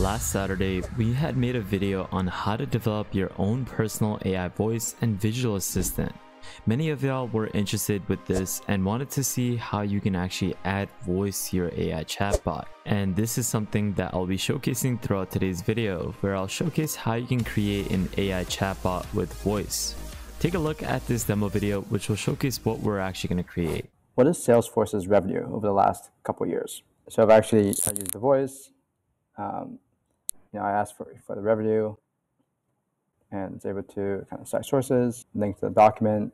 Last Saturday, we had made a video on how to develop your own personal AI voice and visual assistant. Many of y'all were interested with this and wanted to see how you can actually add voice to your AI chatbot. And this is something that I'll be showcasing throughout today's video, where I'll showcase how you can create an AI chatbot with voice. Take a look at this demo video, which will showcase what we're actually going to create. What is Salesforce's revenue over the last couple years? So I've actually I used the voice, um, you know, I asked for, for the revenue and it's able to kind of cite sources, link to the document,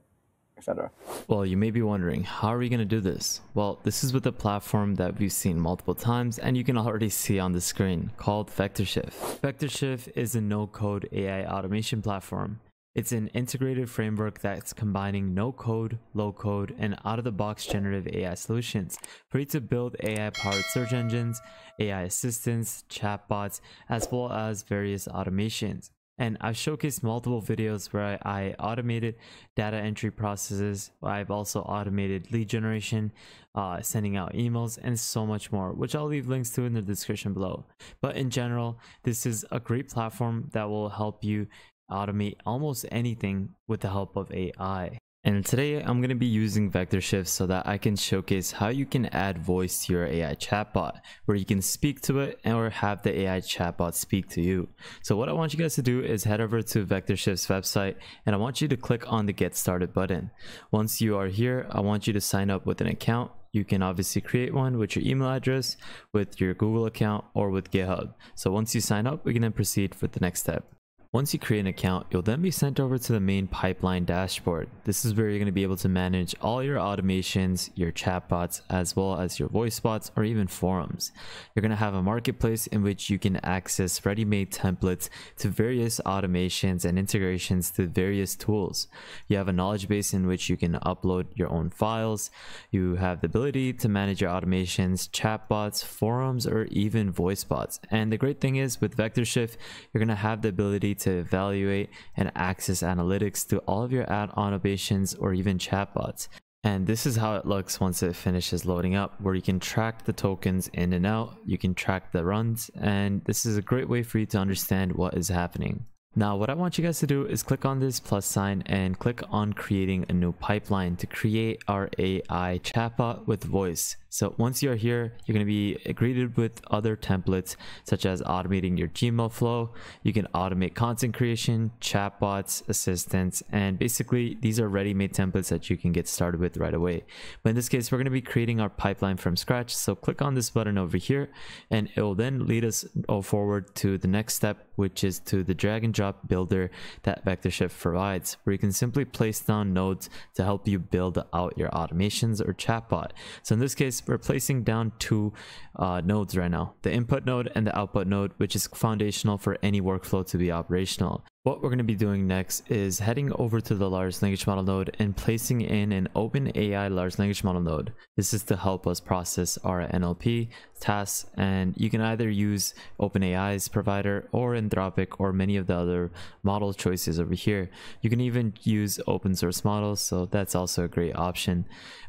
etc. Well, you may be wondering, how are we going to do this? Well, this is with a platform that we've seen multiple times and you can already see on the screen called VectorShift. VectorShift is a no-code AI automation platform. It's an integrated framework that's combining no code, low code, and out of the box generative AI solutions for you to build AI powered search engines, AI assistants, chatbots, as well as various automations. And I've showcased multiple videos where I, automated data entry processes. I've also automated lead generation, uh, sending out emails, and so much more, which I'll leave links to in the description below. But in general, this is a great platform that will help you automate almost anything with the help of AI. And today I'm going to be using VectorShift so that I can showcase how you can add voice to your AI chatbot, where you can speak to it or have the AI chatbot speak to you. So what I want you guys to do is head over to VectorShift's website and I want you to click on the get started button. Once you are here, I want you to sign up with an account you can obviously create one with your email address, with your Google account, or with GitHub. So once you sign up, we can then proceed with the next step. Once you create an account, you'll then be sent over to the main pipeline dashboard. This is where you're going to be able to manage all your automations, your chatbots, as well as your voice bots or even forums. You're going to have a marketplace in which you can access ready-made templates to various automations and integrations to various tools. You have a knowledge base in which you can upload your own files. You have the ability to manage your automations, chatbots, forums, or even voice bots. And the great thing is with VectorShift, you're going to have the ability to to evaluate and access analytics to all of your ad automations or even chatbots. And this is how it looks once it finishes loading up, where you can track the tokens in and out, you can track the runs, and this is a great way for you to understand what is happening. Now what I want you guys to do is click on this plus sign and click on creating a new pipeline to create our AI chatbot with voice. So once you're here, you're going to be greeted with other templates such as automating your Gmail flow. You can automate content creation, chatbots, assistants, and basically these are ready-made templates that you can get started with right away. But in this case, we're going to be creating our pipeline from scratch. So click on this button over here and it will then lead us oh, forward to the next step, which is to the drag and drop builder that VectorShift provides, where you can simply place down nodes to help you build out your automations or chatbot. So in this case, we're placing down two uh, nodes right now, the input node and the output node, which is foundational for any workflow to be operational. What we're going to be doing next is heading over to the large language model node and placing in an OpenAI large language model node. This is to help us process our NLP tasks and you can either use OpenAI's provider or Anthropic or many of the other model choices over here. You can even use open source models, so that's also a great option.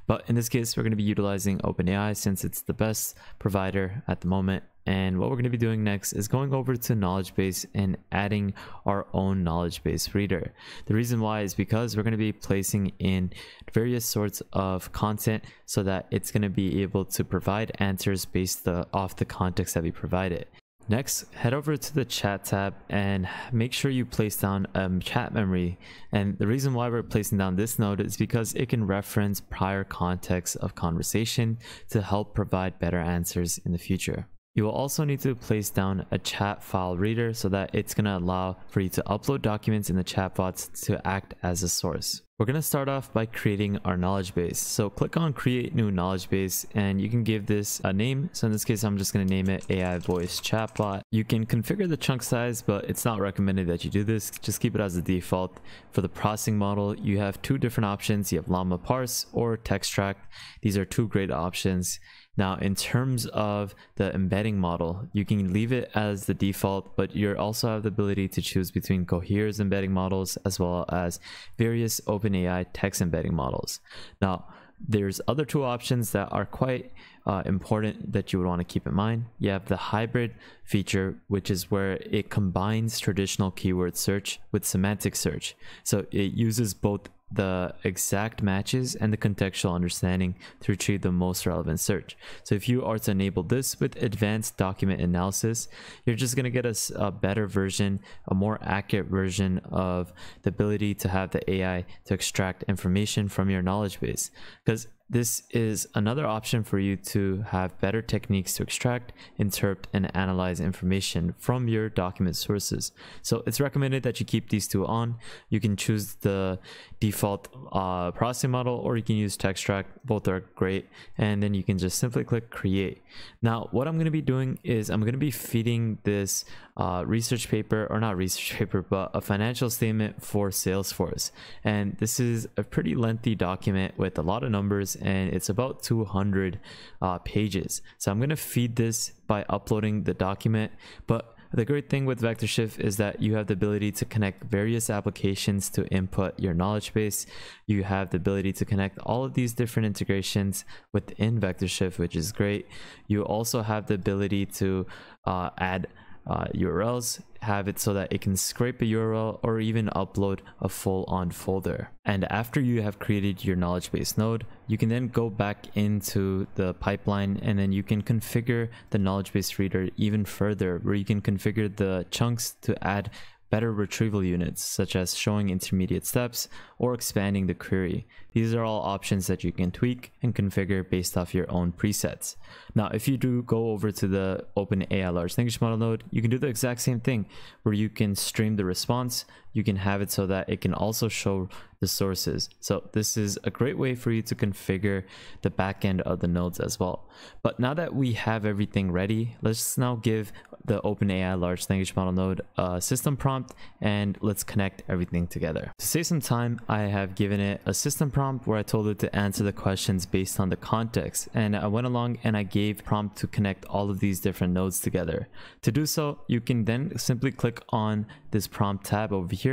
But in this case, we're going to be utilizing OpenAI since it's the best provider at the moment and what we're going to be doing next is going over to knowledge base and adding our own knowledge base reader. The reason why is because we're going to be placing in various sorts of content so that it's going to be able to provide answers based the, off the context that we provided. Next, head over to the chat tab and make sure you place down um, chat memory. And the reason why we're placing down this node is because it can reference prior context of conversation to help provide better answers in the future. You will also need to place down a chat file reader so that it's going to allow for you to upload documents in the chatbots to act as a source. We're going to start off by creating our knowledge base. So click on create new knowledge base and you can give this a name. So in this case, I'm just going to name it AI voice chatbot. You can configure the chunk size, but it's not recommended that you do this. Just keep it as the default. For the processing model, you have two different options. You have LlamaParse or Textract. These are two great options. Now, in terms of the embedding model, you can leave it as the default, but you also have the ability to choose between Cohere's embedding models as well as various OpenAI text embedding models. Now, there's other two options that are quite uh, important that you would want to keep in mind. You have the hybrid feature, which is where it combines traditional keyword search with semantic search. So it uses both the exact matches and the contextual understanding to retrieve the most relevant search. So if you are to enable this with advanced document analysis, you're just going to get a, a, better version, a more accurate version of the ability to have the AI to extract information from your knowledge base. Because this is another option for you to have better techniques to extract, interpret, and analyze information from your document sources. So it's recommended that you keep these two on. You can choose the default uh, processing model or you can use Textract. Both are great. And then you can just simply click create. Now, what I'm going to be doing is I'm going to be feeding this uh, research paper, or not research paper, but a financial statement for Salesforce. And this is a pretty lengthy document with a lot of numbers and it's about 200 uh, pages. So I'm going to feed this by uploading the document, but the great thing with VectorShift is that you have the ability to connect various applications to input your knowledge base. You have the ability to connect all of these different integrations within VectorShift, which is great. You also have the ability to uh, add uh, URLs, have it so that it can scrape a URL or even upload a full on folder. And after you have created your knowledge base node, you can then go back into the pipeline and then you can configure the knowledge base reader even further where you can configure the chunks to add better retrieval units, such as showing intermediate steps or expanding the query. These are all options that you can tweak and configure based off your own presets. Now, if you do go over to the OpenAI Large Language Model node, you can do the exact same thing where you can stream the response. You can have it so that it can also show the sources. So this is a great way for you to configure the backend of the nodes as well. But now that we have everything ready, let's now give the OpenAI large language model node a system prompt and let's connect everything together. To save some time, I have given it a system prompt where I told it to answer the questions based on the context. And I went along and I gave prompt to connect all of these different nodes together. To do so, you can then simply click on this prompt tab over here,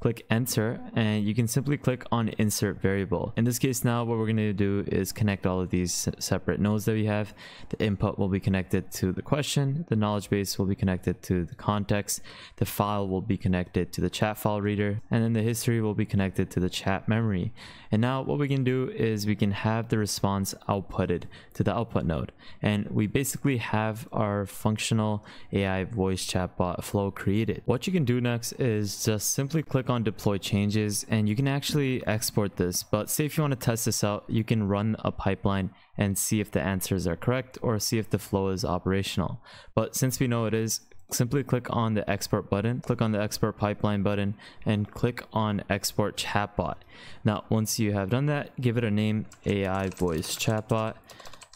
click enter, and you can simply click on insert variable. In this case now, what we're going to do is connect all of these separate nodes that we have. The input will be connected to the question, the knowledge base will be connected to the context, the file will be connected to the chat file reader, and then the history will be connected to the chat memory. And now what we can do is we can have the response outputted to the output node. And we basically have our functional AI voice chatbot flow created. What you can do next is just simply click on deploy changes and you can actually export this. But say if you want to test this out, you can run a pipeline and see if the answers are correct or see if the flow is operational. But since we know it is, simply click on the export button, click on the export pipeline button, and click on export chatbot. Now, once you have done that, give it a name, AI voice chatbot,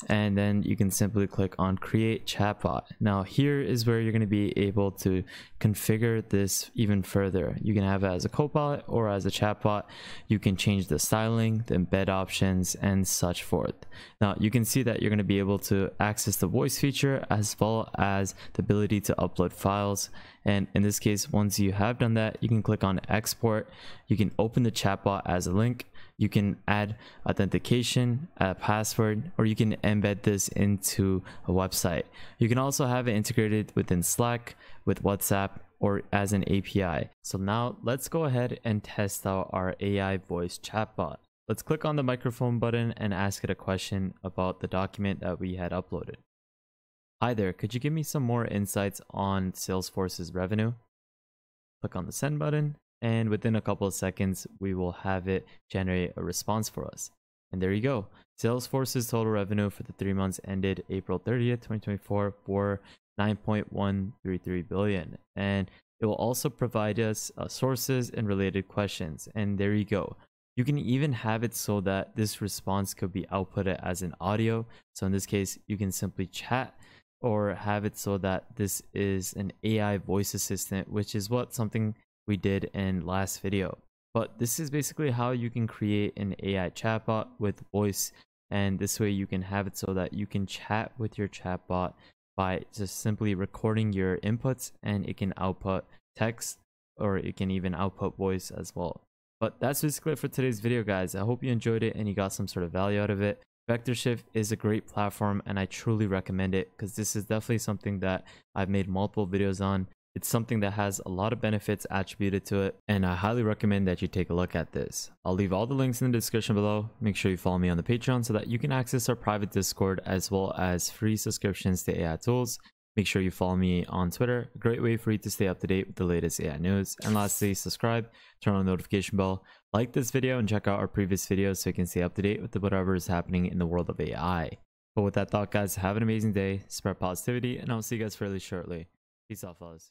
and then you can simply click on create chatbot. Now here is where you're going to be able to configure this even further. You can have it as a copilot or as a chatbot. You can change the styling, the embed options, and such forth. Now you can see that you're going to be able to access the voice feature as well as the ability to upload files. And in this case, once you have done that, you can click on export. You can open the chatbot as a link you can add authentication, a password, or you can embed this into a website. You can also have it integrated within Slack, with WhatsApp, or as an API. So now let's go ahead and test out our AI voice chatbot. Let's click on the microphone button and ask it a question about the document that we had uploaded. Hi there, could you give me some more insights on Salesforce's revenue? Click on the send button and within a couple of seconds, we will have it generate a response for us. And there you go. Salesforce's total revenue for the three months ended April 30th, 2024 for 9.133 billion. And it will also provide us uh, sources and related questions. And there you go. You can even have it so that this response could be outputted as an audio. So in this case, you can simply chat or have it so that this is an AI voice assistant, which is what something we did in last video. But this is basically how you can create an AI chatbot with voice and this way you can have it so that you can chat with your chatbot by just simply recording your inputs and it can output text or it can even output voice as well. But that's basically it for today's video guys. I hope you enjoyed it and you got some sort of value out of it. VectorShift is a great platform and I truly recommend it because this is definitely something that I've made multiple videos on. It's something that has a lot of benefits attributed to it, and I highly recommend that you take a look at this. I'll leave all the links in the description below. Make sure you follow me on the Patreon so that you can access our private Discord as well as free subscriptions to AI tools. Make sure you follow me on Twitter, a great way for you to stay up to date with the latest AI news. And lastly, subscribe, turn on the notification bell, like this video, and check out our previous videos so you can stay up to date with whatever is happening in the world of AI. But with that thought, guys, have an amazing day, spread positivity, and I'll see you guys fairly shortly. Peace out, fellas.